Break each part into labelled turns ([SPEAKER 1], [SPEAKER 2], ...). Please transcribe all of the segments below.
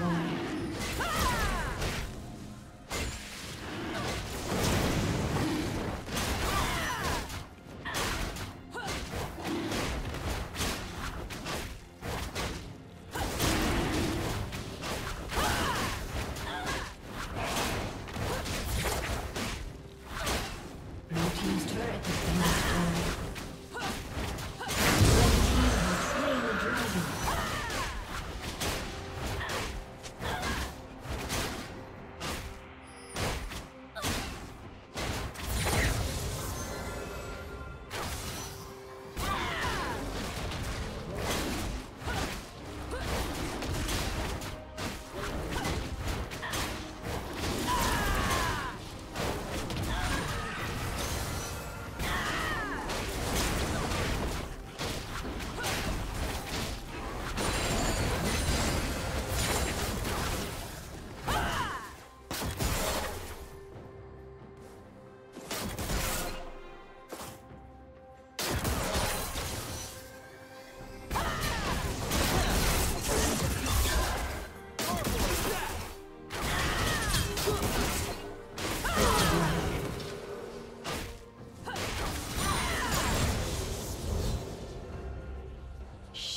[SPEAKER 1] joy.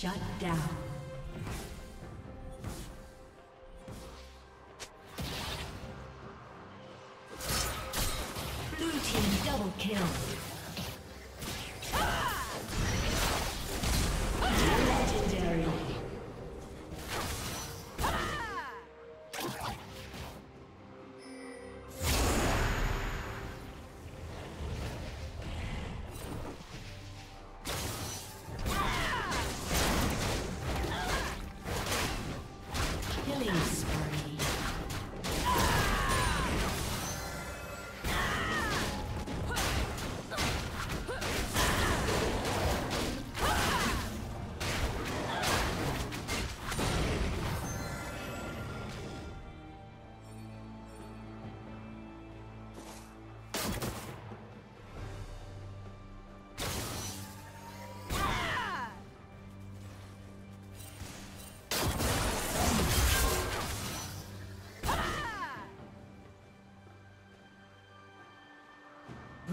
[SPEAKER 1] Shut down.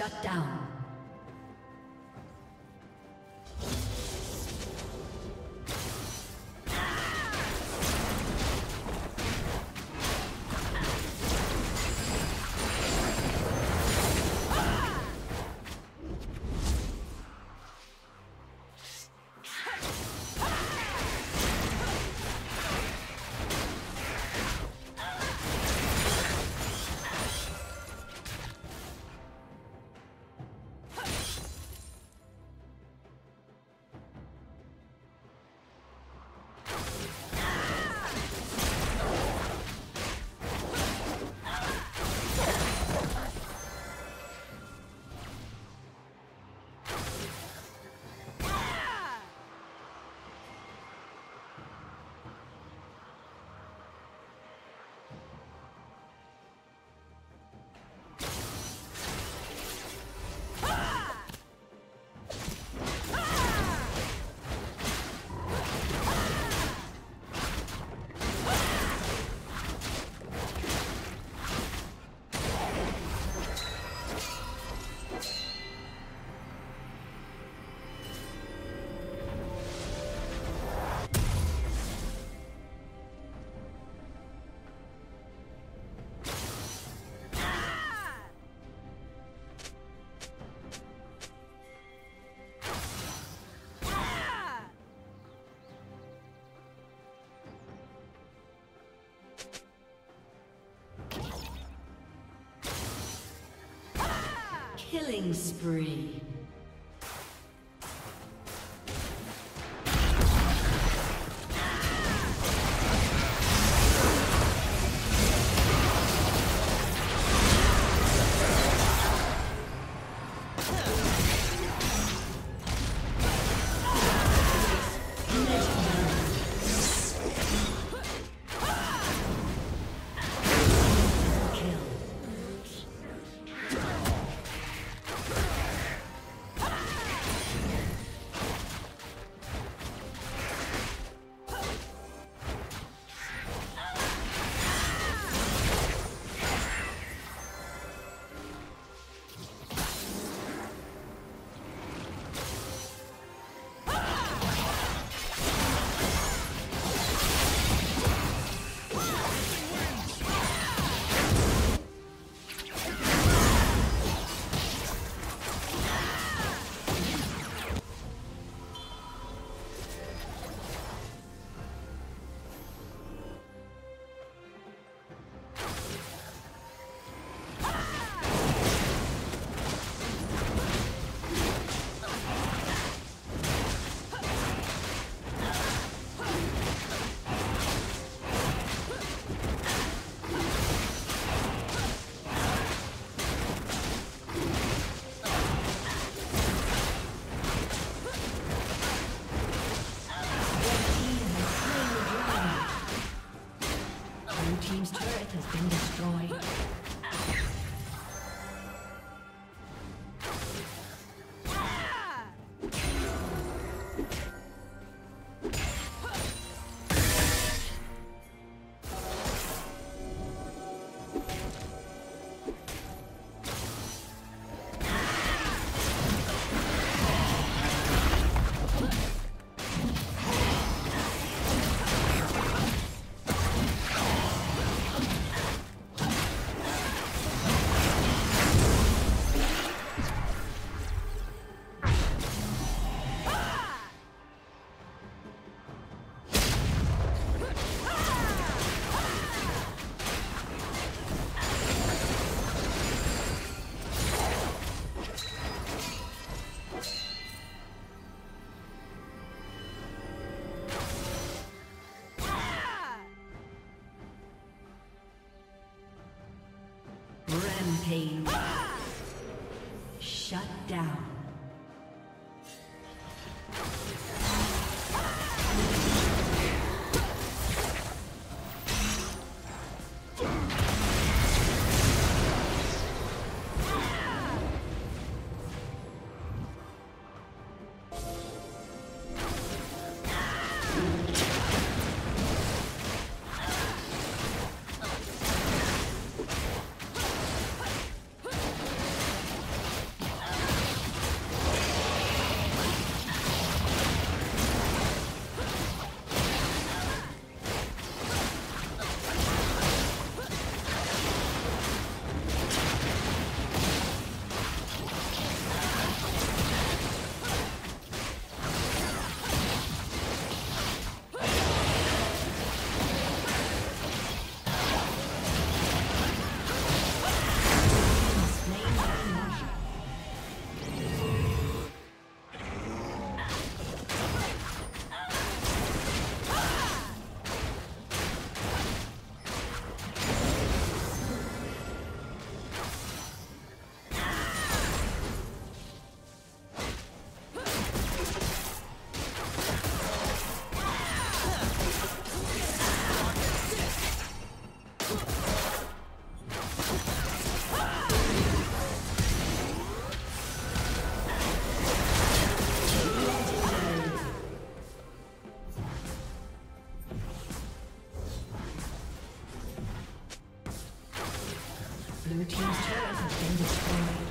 [SPEAKER 1] Shut down. Killing spree. Rampage. Destroyed.